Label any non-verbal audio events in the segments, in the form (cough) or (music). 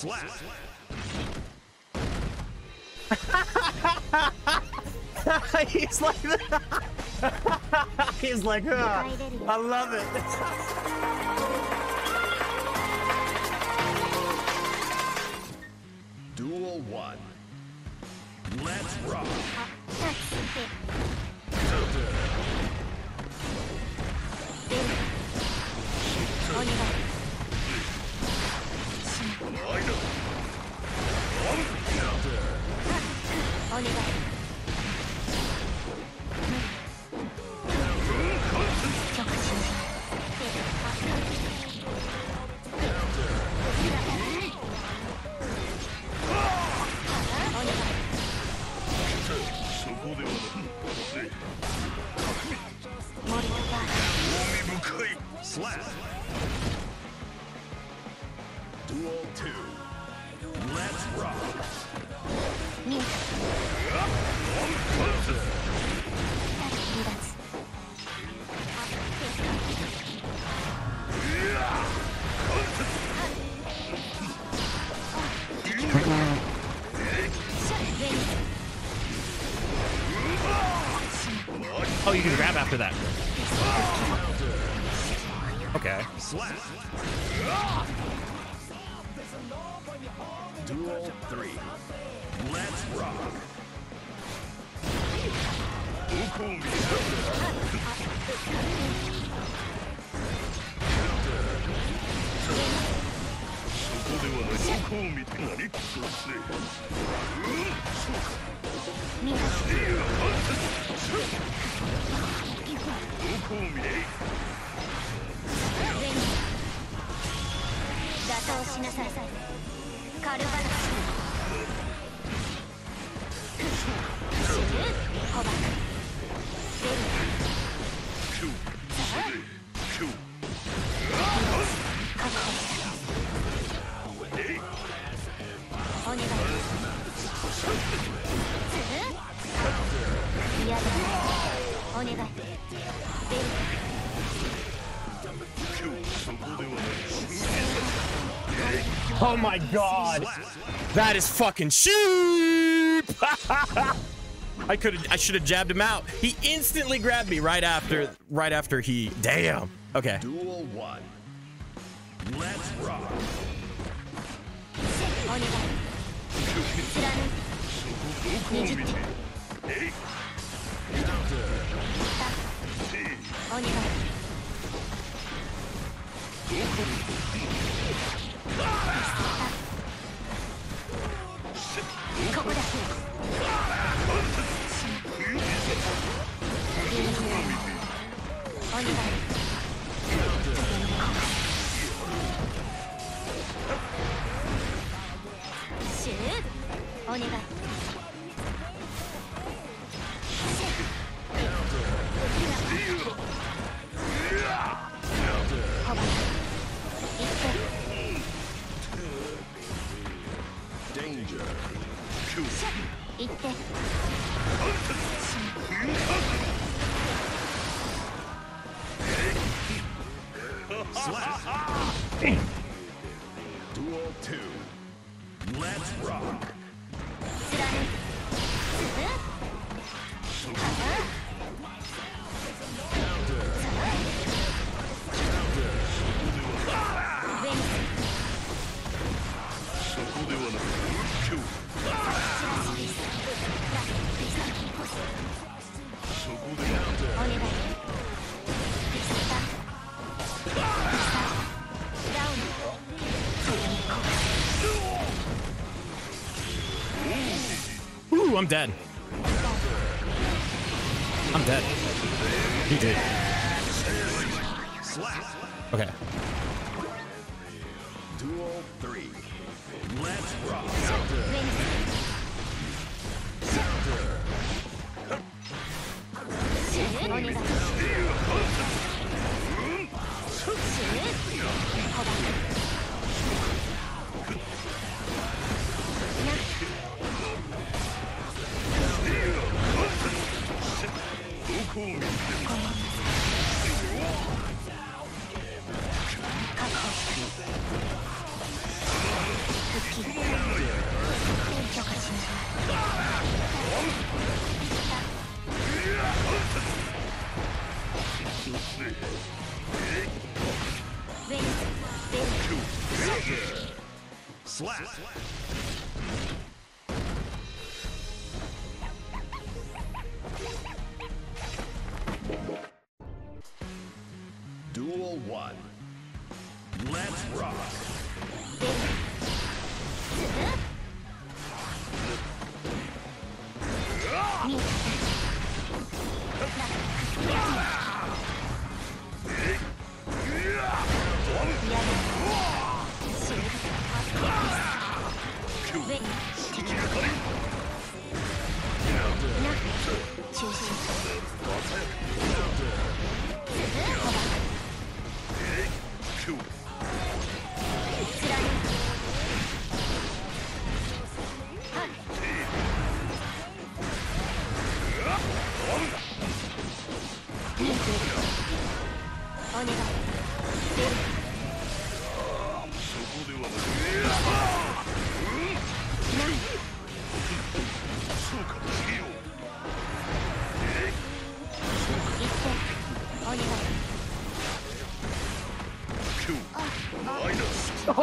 Slap. (laughs) He's like (laughs) He's like, ah, I love it. (laughs) Duel one. Let's rock. お願い2 Let's rock! Oh, you can grab after that. Okay. Duel 3. 打倒しなさいカルバナス Oh my god. That is fucking sheep. (laughs) I could I should have jabbed him out. He instantly grabbed me right after right after he Damn. Okay. Duel one. Let's rock. おお Duel two. Let's rock. I'm dead. I'm dead. He did. Okay.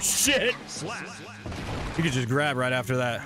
Shit! You could just grab right after that.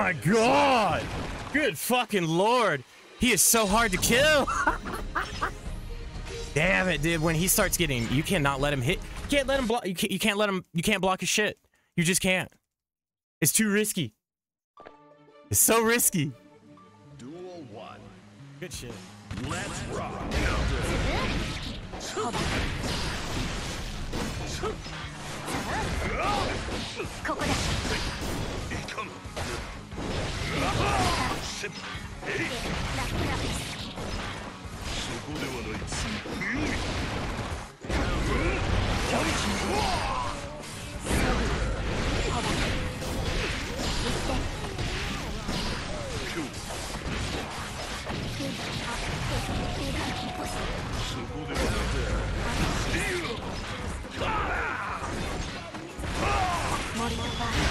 My god! Good fucking lord! He is so hard to kill! (laughs) Damn it, dude. When he starts getting, you cannot let him hit. You can't let him block. You can't, you can't let him. You can't block his shit. You just can't. It's too risky. It's so risky. Duel 1. Good shit. Let's rock. 森の場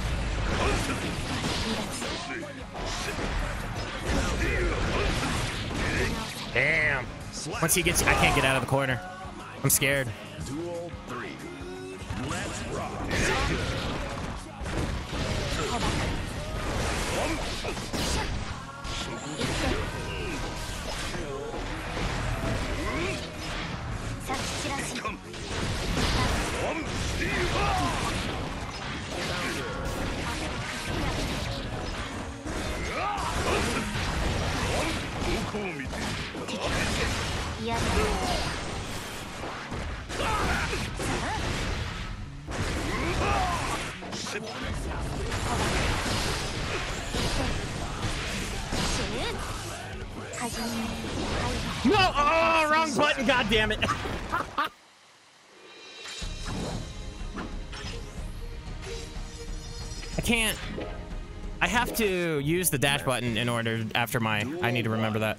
Damn. Once he gets, I can't get out of the corner. I'm scared. Duel 3. Let's rock. No! Oh, wrong button! God damn it! (laughs) I can't have to use the dash button in order after my... I need to remember that.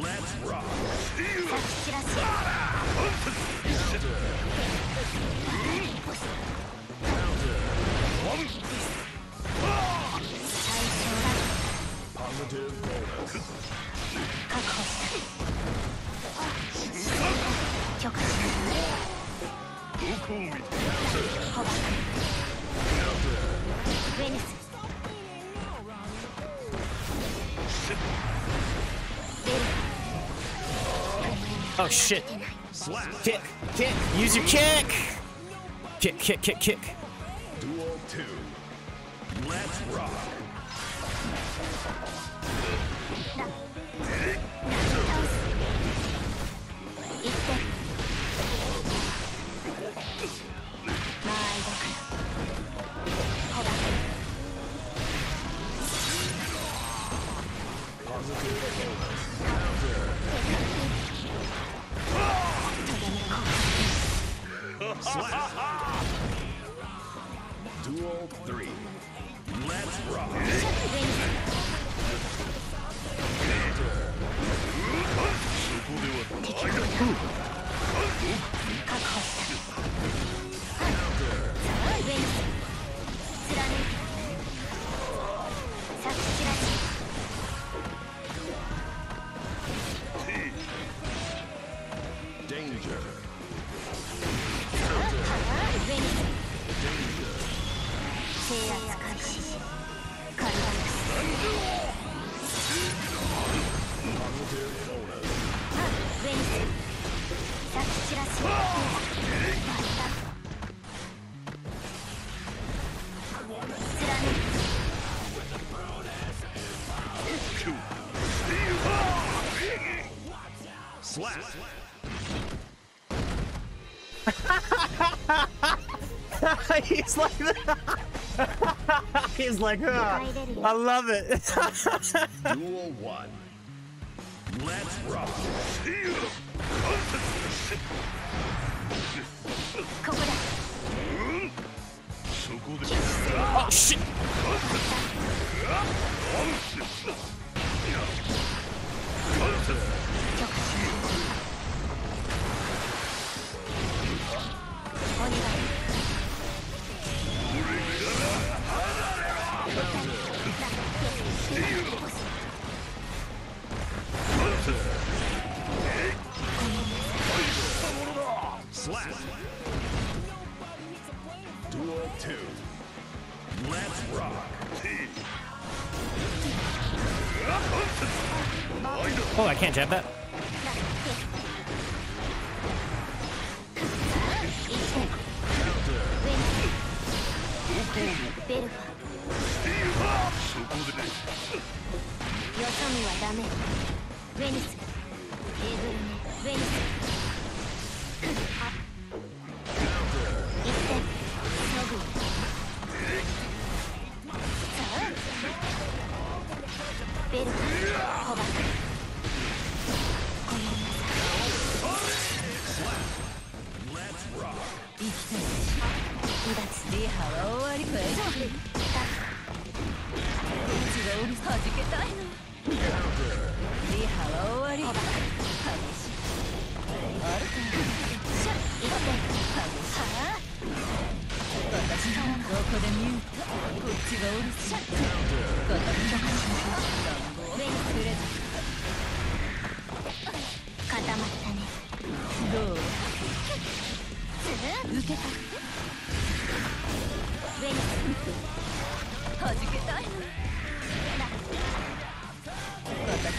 Let's rock. Oh shit. Kick, kick. Use your kick. Kick, kick, kick, kick. Duel 2. Let's rock. He's like (laughs) He's like, "Ah, I love it. (laughs) Duel 1. Let's rock. Can't jab that.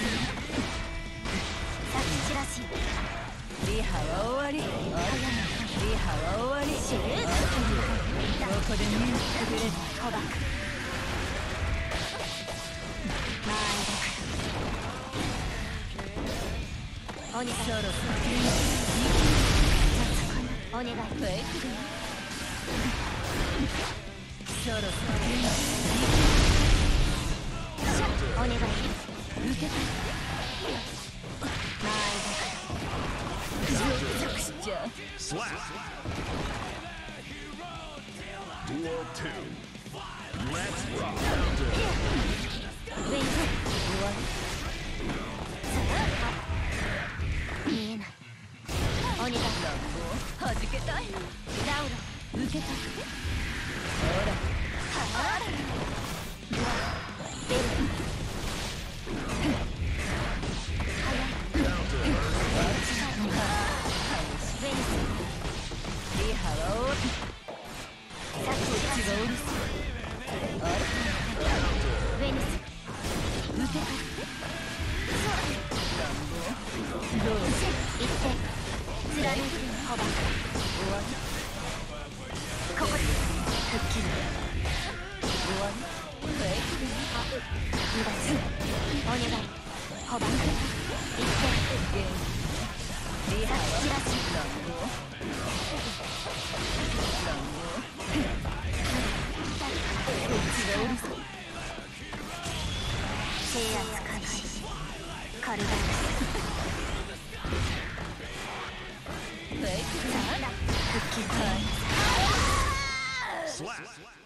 私殺しらしいリハは終わりリハは終わりシューどこで見るくれホバク間合いだからお願いそろそろお願いフェイクでそろそろお願い。抜けた Thank。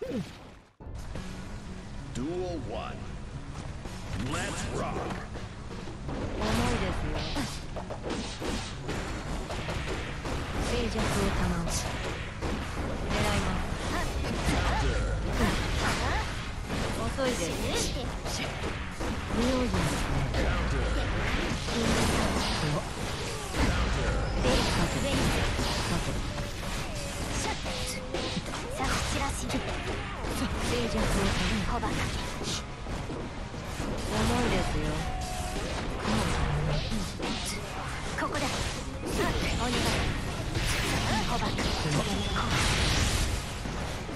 Duel 1. Let's rock. 重いですよ静寂を保ち狙います遅いです無用心ですねさふちらし水上空からほばかけ重いですよここだ座ってお願いほばかけよ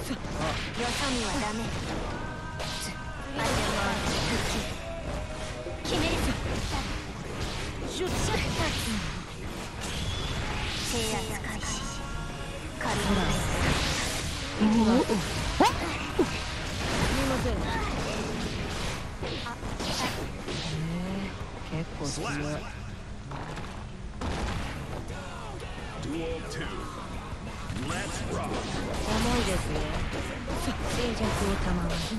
そ見はダメあれは復帰決めるぞシュッシュッ制圧開始軽い結構強い。Duel 2. Let's rock. 重いですよ静寂を保ち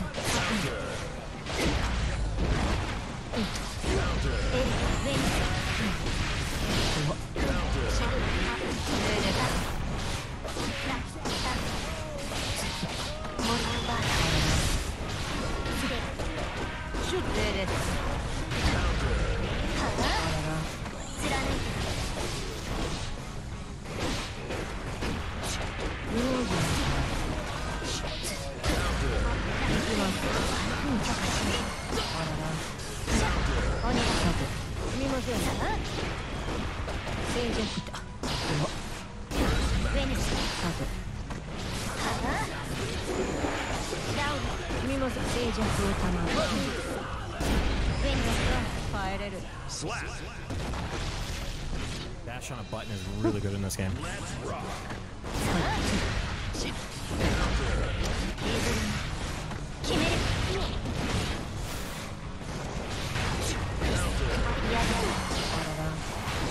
Dash on a button is really good in this game. Let's rock.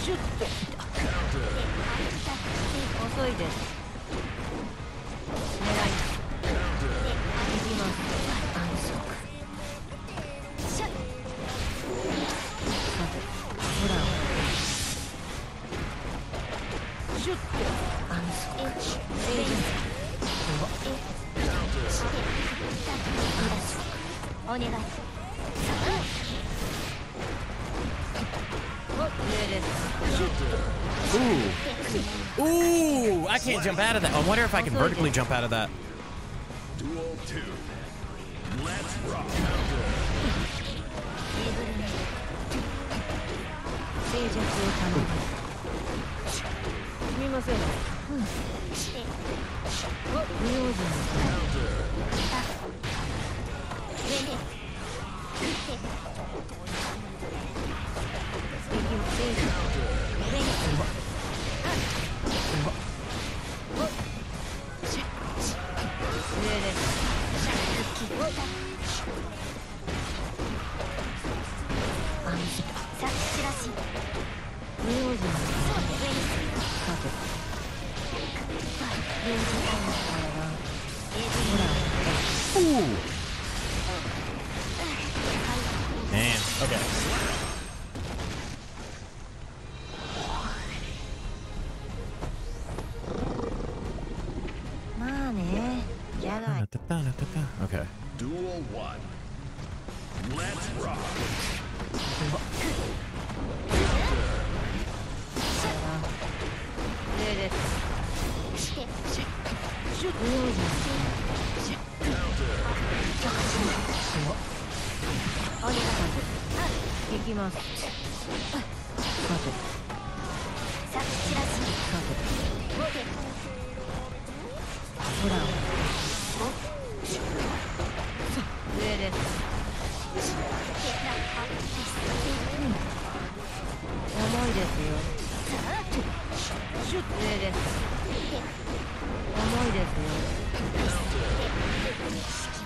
決急いでお願い。Ooh. Ooh! I can't jump out of that. I wonder if I can vertically jump out of that. Duel 2. Let's rock. 静寂を保つすみません無用心です上ですサクチラシ無用心ですさてほら Ooh. Man, okay.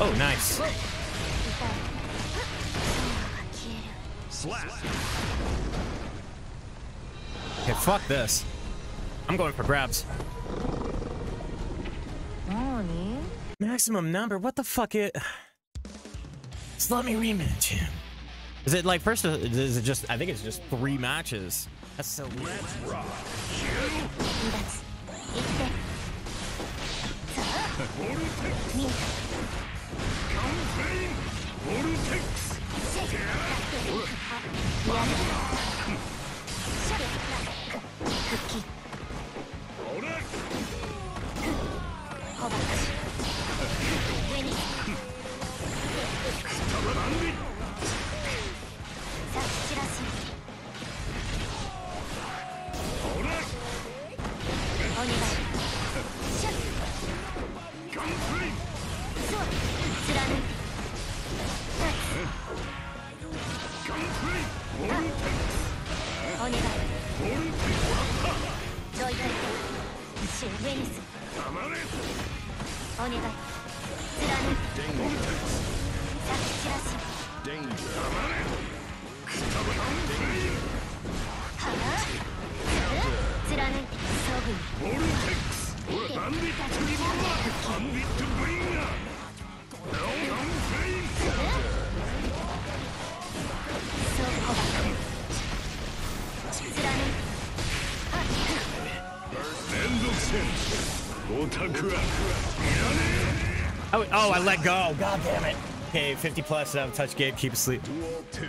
Oh, nice. Okay, fuck this. I'm going for grabs. maximum number? What the fuck it? (sighs) Just let me rematch him. Is it like first? Uh, is it just? I think it's just three matches. That's so weird. Let's rock. 장비 Oh, I let go. God damn it. Okay, 50 plus and I'm touch Gabe. Keep asleep. Two.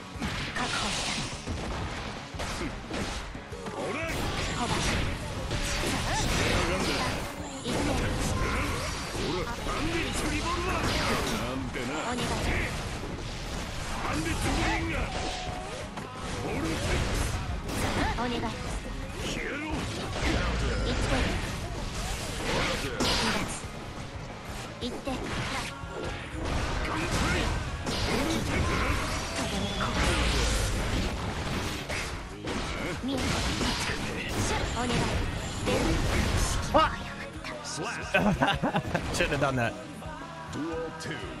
shouldn't have done that. Duel two.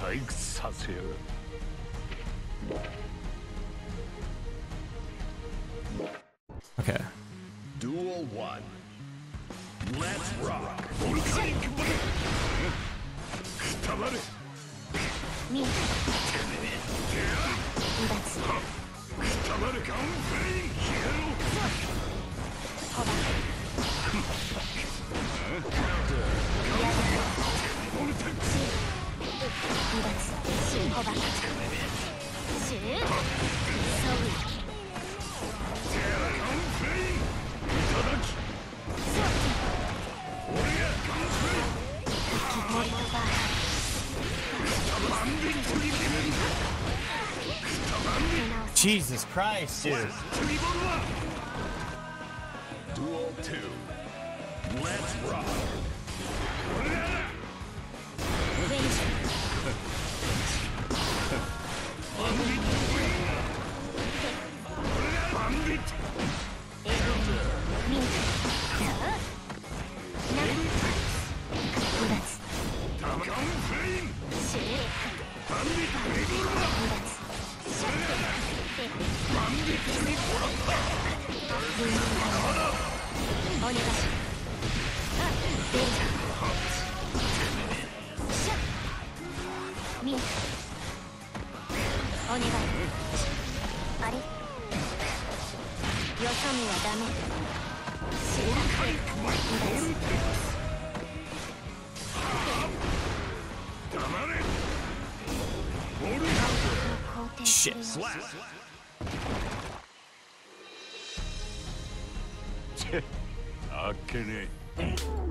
退屈させよう Okay. One. Let's rock. Jesus Christ, dude. Shit. (laughs) あっけねえ。